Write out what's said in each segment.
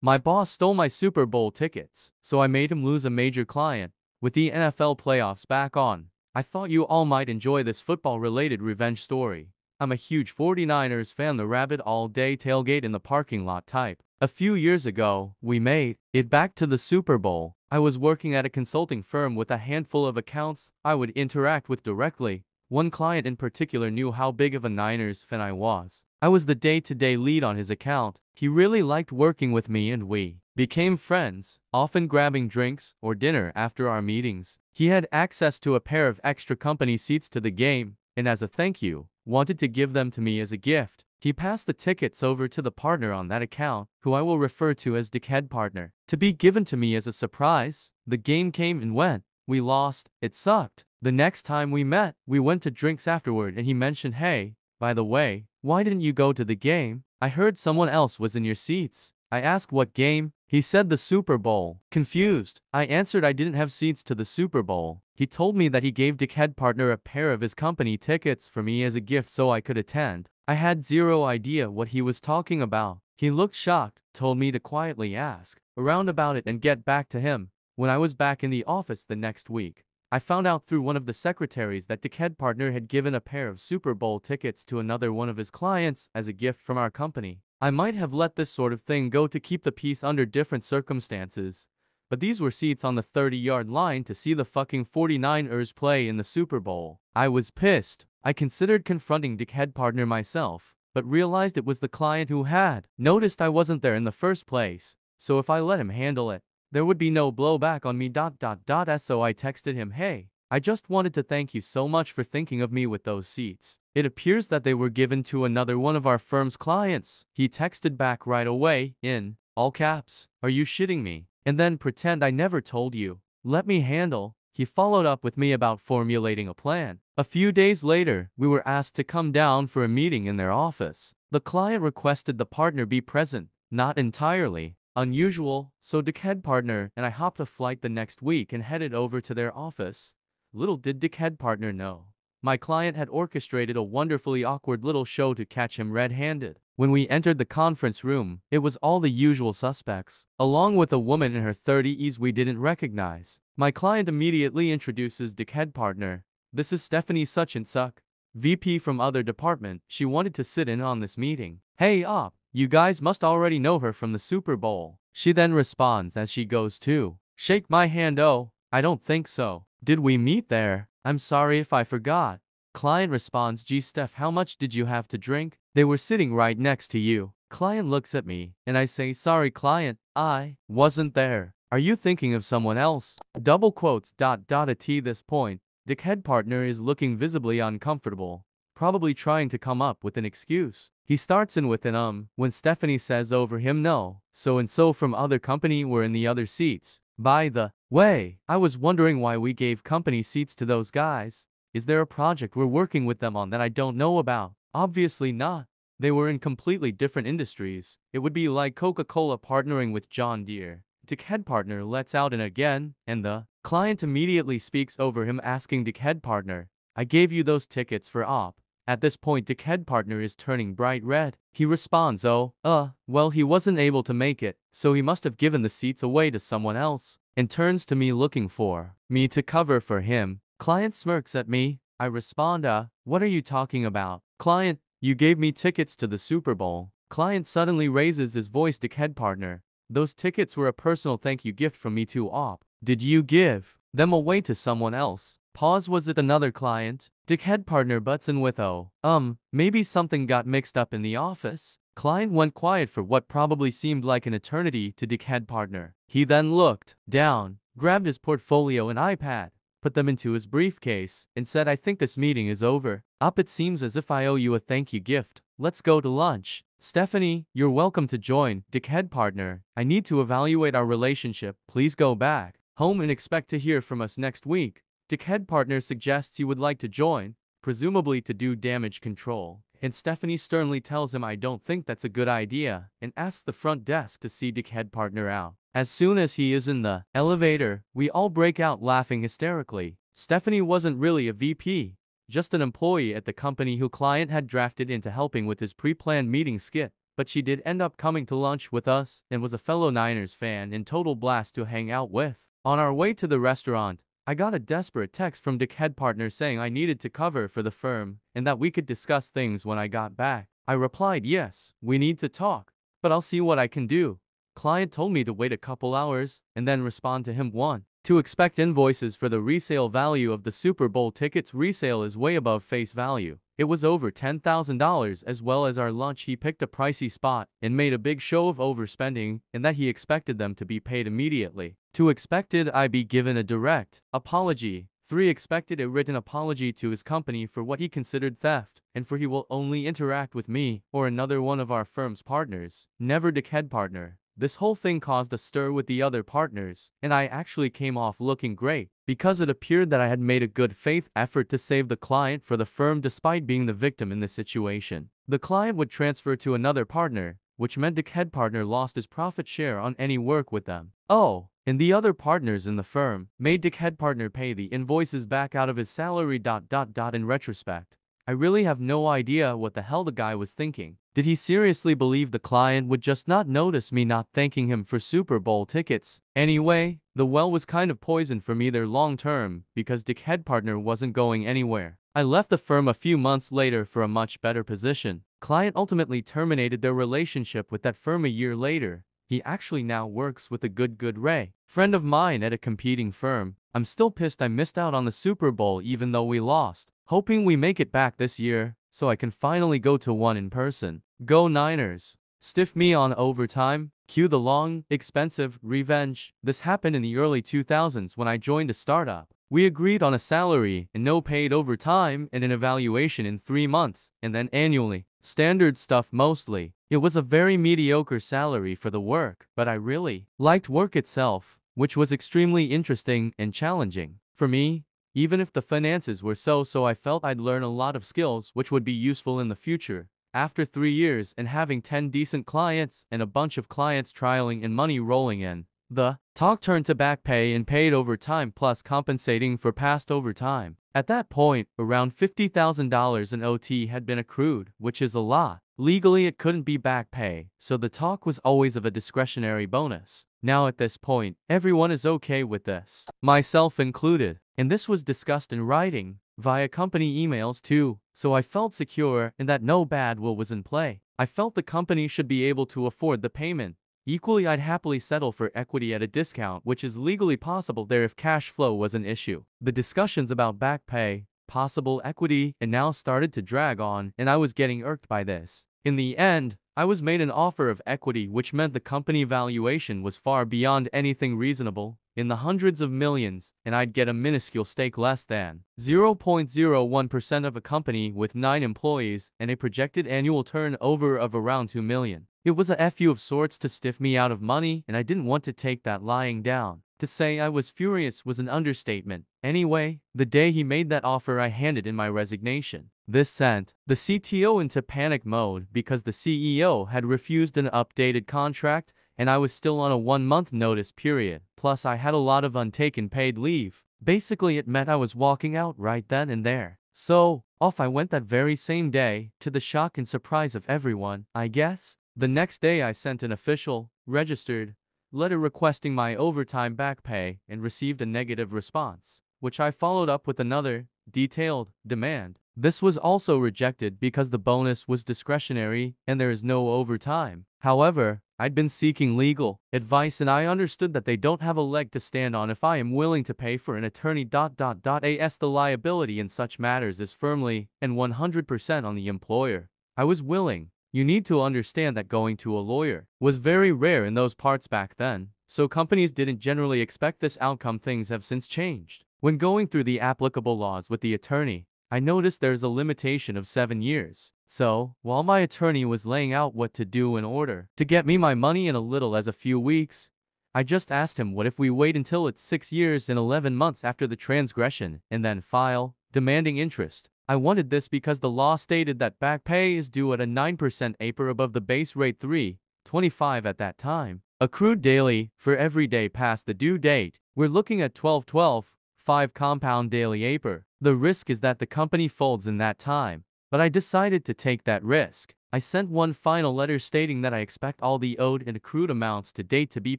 My boss stole my Super Bowl tickets, so I made him lose a major client. With the NFL playoffs back on, I thought you all might enjoy this football-related revenge story. I'm a huge 49ers fan the rabbit all-day tailgate in the parking lot type. A few years ago, we made it back to the Super Bowl. I was working at a consulting firm with a handful of accounts I would interact with directly. One client in particular knew how big of a Niners fan I was. I was the day-to-day lead on his account. He really liked working with me and we became friends, often grabbing drinks or dinner after our meetings. He had access to a pair of extra company seats to the game, and as a thank you, wanted to give them to me as a gift. He passed the tickets over to the partner on that account, who I will refer to as Dickhead Partner, to be given to me as a surprise. The game came and went. We lost. It sucked. The next time we met, we went to drinks afterward and he mentioned, hey, by the way, why didn't you go to the game? I heard someone else was in your seats. I asked what game, he said the Super Bowl. Confused, I answered I didn't have seats to the Super Bowl. He told me that he gave Dickhead Partner a pair of his company tickets for me as a gift so I could attend. I had zero idea what he was talking about. He looked shocked, told me to quietly ask around about it and get back to him. When I was back in the office the next week, I found out through one of the secretaries that Dickhead Partner had given a pair of Super Bowl tickets to another one of his clients as a gift from our company. I might have let this sort of thing go to keep the peace under different circumstances, but these were seats on the 30-yard line to see the fucking 49ers play in the Super Bowl. I was pissed. I considered confronting Dickhead Partner myself, but realized it was the client who had noticed I wasn't there in the first place, so if I let him handle it, there would be no blowback on me dot dot dot so I texted him hey, I just wanted to thank you so much for thinking of me with those seats. It appears that they were given to another one of our firm's clients. He texted back right away, in all caps, are you shitting me? And then pretend I never told you. Let me handle. He followed up with me about formulating a plan. A few days later, we were asked to come down for a meeting in their office. The client requested the partner be present, not entirely. Unusual, so Dickhead partner and I hopped a flight the next week and headed over to their office. Little did Dickhead partner know. My client had orchestrated a wonderfully awkward little show to catch him red-handed. When we entered the conference room, it was all the usual suspects, along with a woman in her 30s we didn't recognize. My client immediately introduces Dickhead partner. This is Stephanie such and. VP from other department, she wanted to sit in on this meeting. Hey op, you guys must already know her from the Super Bowl. She then responds as she goes to shake my hand oh, I don't think so. Did we meet there? I'm sorry if I forgot. Client responds, gee Steph, how much did you have to drink? They were sitting right next to you. Client looks at me, and I say, sorry client, I wasn't there. Are you thinking of someone else? Double quotes dot dot at this point. Dickhead partner is looking visibly uncomfortable, probably trying to come up with an excuse. He starts in with an um, when Stephanie says over him no, so and so from other company were in the other seats. By the way, I was wondering why we gave company seats to those guys. Is there a project we're working with them on that I don't know about? Obviously not. They were in completely different industries. It would be like Coca-Cola partnering with John Deere. Dickhead partner lets out an again, and the client immediately speaks over him asking Dickhead partner, I gave you those tickets for op. At this point Dickhead partner is turning bright red. He responds oh, uh, well he wasn't able to make it, so he must have given the seats away to someone else, and turns to me looking for me to cover for him. Client smirks at me. I respond uh, what are you talking about? Client, you gave me tickets to the Super Bowl. Client suddenly raises his voice Dickhead partner. Those tickets were a personal thank you gift from me to op. Did you give them away to someone else? Pause was it another client? Dickhead partner butts in with oh, um, maybe something got mixed up in the office. Client went quiet for what probably seemed like an eternity to Dickhead partner. He then looked down, grabbed his portfolio and iPad, put them into his briefcase, and said I think this meeting is over. Up it seems as if I owe you a thank you gift. Let's go to lunch. Stephanie, you're welcome to join. Dickhead partner, I need to evaluate our relationship. Please go back home and expect to hear from us next week. Dickhead partner suggests he would like to join, presumably to do damage control. And Stephanie sternly tells him I don't think that's a good idea, and asks the front desk to see Dickhead partner out. As soon as he is in the elevator, we all break out laughing hysterically. Stephanie wasn't really a VP, just an employee at the company who client had drafted into helping with his pre-planned meeting skit. but she did end up coming to lunch with us and was a fellow Niners fan and total blast to hang out with. On our way to the restaurant, I got a desperate text from Dick Head Partner saying I needed to cover for the firm and that we could discuss things when I got back. I replied yes, we need to talk, but I'll see what I can do. Client told me to wait a couple hours and then respond to him one. To expect invoices for the resale value of the Super Bowl tickets resale is way above face value. It was over $10,000 as well as our lunch he picked a pricey spot and made a big show of overspending and that he expected them to be paid immediately. Two expected I be given a direct apology 3. Expected a written apology to his company for what he considered theft, and for he will only interact with me or another one of our firm's partners, never dickhead partner. This whole thing caused a stir with the other partners, and I actually came off looking great, because it appeared that I had made a good faith effort to save the client for the firm despite being the victim in this situation. The client would transfer to another partner, which meant the dickhead partner lost his profit share on any work with them. Oh, and the other partners in the firm made Dick head partner pay the invoices back out of his salary dot dot dot in retrospect. I really have no idea what the hell the guy was thinking. Did he seriously believe the client would just not notice me not thanking him for Super Bowl tickets? Anyway, the well was kind of poisoned for me there long term because Dick head partner wasn't going anywhere. I left the firm a few months later for a much better position. Client ultimately terminated their relationship with that firm a year later he actually now works with a good good Ray, friend of mine at a competing firm. I'm still pissed I missed out on the Super Bowl even though we lost. Hoping we make it back this year, so I can finally go to one in person. Go Niners! Stiff me on overtime, cue the long, expensive revenge. This happened in the early 2000s when I joined a startup. We agreed on a salary and no paid overtime and an evaluation in three months, and then annually. Standard stuff mostly. It was a very mediocre salary for the work, but I really liked work itself, which was extremely interesting and challenging. For me, even if the finances were so-so I felt I'd learn a lot of skills which would be useful in the future. After three years and having 10 decent clients and a bunch of clients trialing and money rolling in, the talk turned to back pay and paid overtime plus compensating for past overtime. At that point, around $50,000 in OT had been accrued, which is a lot. Legally it couldn't be back pay, so the talk was always of a discretionary bonus. Now at this point, everyone is okay with this, myself included, and this was discussed in writing, via company emails too, so I felt secure and that no bad will was in play. I felt the company should be able to afford the payment, Equally I'd happily settle for equity at a discount which is legally possible there if cash flow was an issue. The discussions about back pay, possible equity, and now started to drag on and I was getting irked by this. In the end, I was made an offer of equity which meant the company valuation was far beyond anything reasonable, in the hundreds of millions, and I'd get a minuscule stake less than 0.01% of a company with 9 employees and a projected annual turnover of around 2 million. It was a FU of sorts to stiff me out of money and I didn't want to take that lying down. To say I was furious was an understatement. Anyway, the day he made that offer I handed in my resignation. This sent the CTO into panic mode because the CEO had refused an updated contract and I was still on a one-month notice period. Plus I had a lot of untaken paid leave. Basically it meant I was walking out right then and there. So, off I went that very same day, to the shock and surprise of everyone, I guess. The next day I sent an official, registered, letter requesting my overtime back pay and received a negative response, which I followed up with another, detailed, demand. This was also rejected because the bonus was discretionary and there is no overtime. However, I'd been seeking legal advice and I understood that they don't have a leg to stand on if I am willing to pay for an attorney. As the liability in such matters is firmly and 100% on the employer. I was willing, you need to understand that going to a lawyer was very rare in those parts back then, so companies didn't generally expect this outcome things have since changed. When going through the applicable laws with the attorney, I noticed there's a limitation of 7 years. So, while my attorney was laying out what to do in order to get me my money in a little as a few weeks, I just asked him what if we wait until it's 6 years and 11 months after the transgression and then file, demanding interest. I wanted this because the law stated that back pay is due at a 9% APR above the base rate 3.25 at that time. Accrued daily, for every day past the due date, we're looking at 12-12, 5 compound daily APR. The risk is that the company folds in that time, but I decided to take that risk. I sent one final letter stating that I expect all the owed and accrued amounts to date to be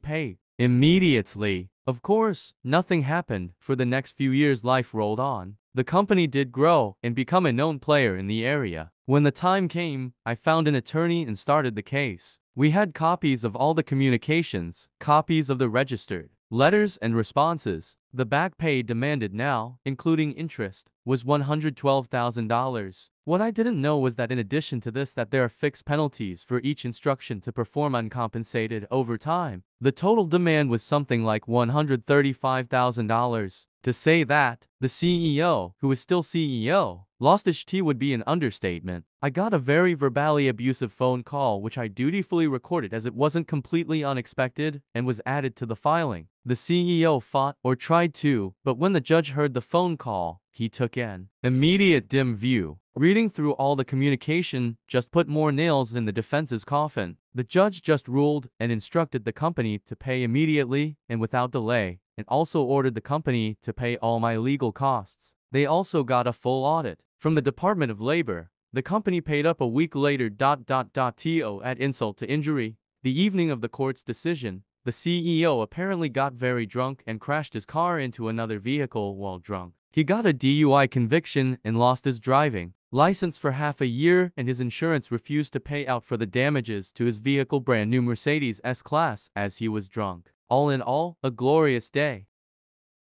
paid immediately. Of course, nothing happened. For the next few years life rolled on. The company did grow and become a known player in the area. When the time came, I found an attorney and started the case. We had copies of all the communications, copies of the registered letters and responses. The back pay demanded now, including interest, was $112,000. What I didn't know was that in addition to this that there are fixed penalties for each instruction to perform uncompensated overtime. The total demand was something like $135,000. To say that, the CEO, who is still CEO, lost his tea would be an understatement. I got a very verbally abusive phone call which I dutifully recorded as it wasn't completely unexpected and was added to the filing. The CEO fought or tried to, but when the judge heard the phone call, he took an immediate dim view. Reading through all the communication just put more nails in the defense's coffin. The judge just ruled and instructed the company to pay immediately and without delay, and also ordered the company to pay all my legal costs. They also got a full audit from the Department of Labor. The company paid up a week later. To add insult to injury. The evening of the court's decision, the CEO apparently got very drunk and crashed his car into another vehicle while drunk. He got a DUI conviction and lost his driving license for half a year and his insurance refused to pay out for the damages to his vehicle brand new Mercedes S-Class as he was drunk. All in all, a glorious day.